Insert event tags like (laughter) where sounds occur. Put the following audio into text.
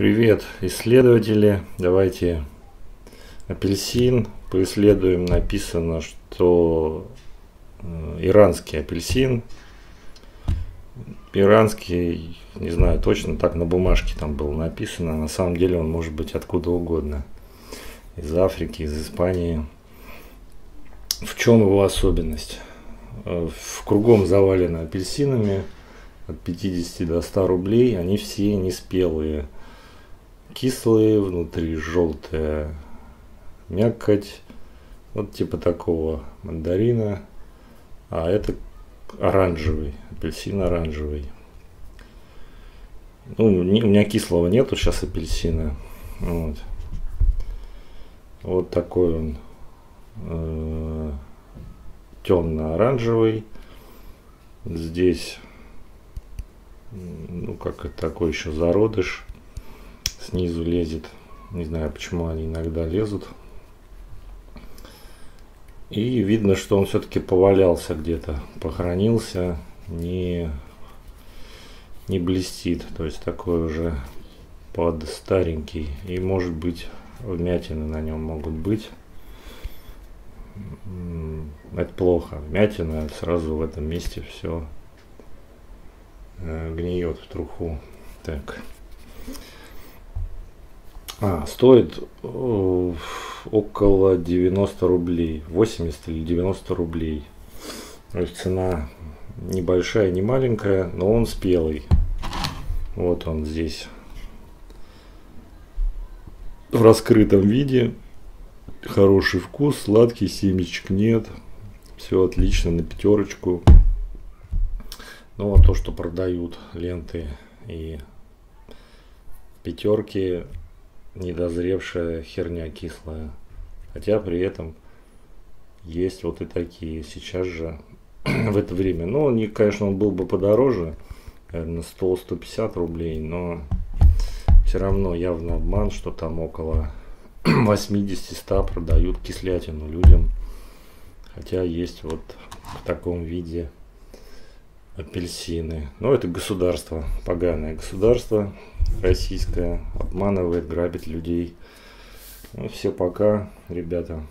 Привет, исследователи. Давайте апельсин поисследуем. Написано, что э, иранский апельсин. Иранский, не знаю точно, так на бумажке там было написано. На самом деле он может быть откуда угодно. Из Африки, из Испании. В чем его особенность? Э, в кругом завалено апельсинами от 50 до 100 рублей. Они все неспелые. Кислые, внутри желтая мякоть. Вот типа такого мандарина. А это оранжевый, апельсин оранжевый. Ну, у меня кислого нету сейчас апельсина. Вот, вот такой он э, темно-оранжевый. Здесь, ну как такой еще зародыш снизу лезет. Не знаю, почему они иногда лезут. И видно, что он все-таки повалялся где-то, похоронился, не, не блестит. То есть такой уже под старенький. И может быть вмятины на нем могут быть. Это плохо. Вмятина сразу в этом месте все э, гниет в труху. Так. А, стоит э, около 90 рублей. 80 или 90 рублей. То есть цена небольшая, не маленькая, но он спелый. Вот он здесь. В раскрытом виде. Хороший вкус, сладкий, семечек нет. Все отлично, на пятерочку. Ну а то, что продают ленты и пятерки, недозревшая херня кислая. Хотя при этом есть вот и такие. Сейчас же (clears throat) в это время. Ну, он, конечно, он был бы подороже, наверное, 100-150 рублей, но все равно явно обман, что там около (clears throat) 80-100 продают кислятину людям. Хотя есть вот в таком виде апельсины. Но это государство, поганое государство российское, обманывает, грабит людей. Ну все, пока, ребята.